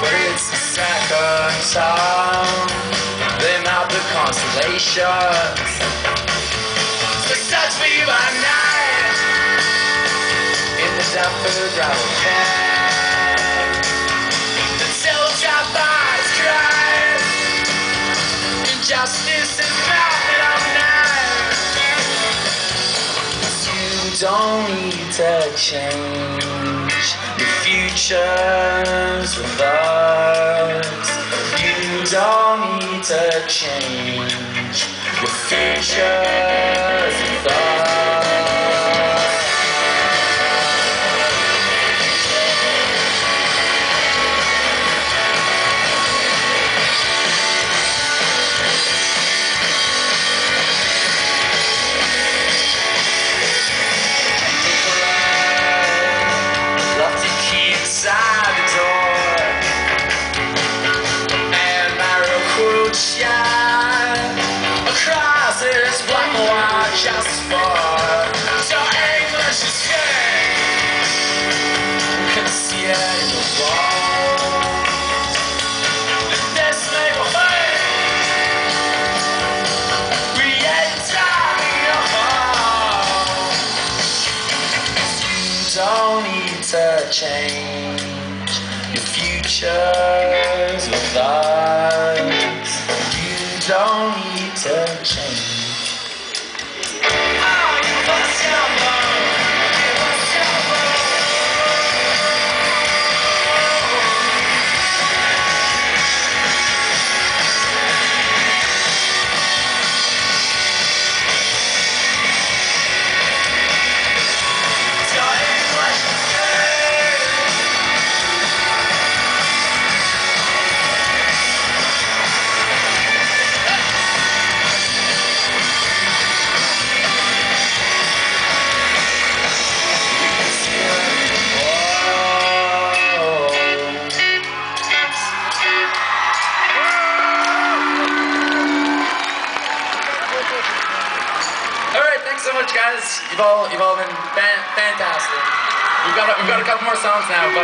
But it's the second song. They're the constellations. So touch me by night. In the depth of the gravel pit The cries Injustice is mine. Don't need to change your futures with us. You don't need to change your futures just for So English is good Can see it in the wall This neighborhood Re-enter your home you don't need to change your futures with us. You don't need to change. Much, guys. You've all you've all been fan- fantastic. We've got a, we've got a couple more songs now, but.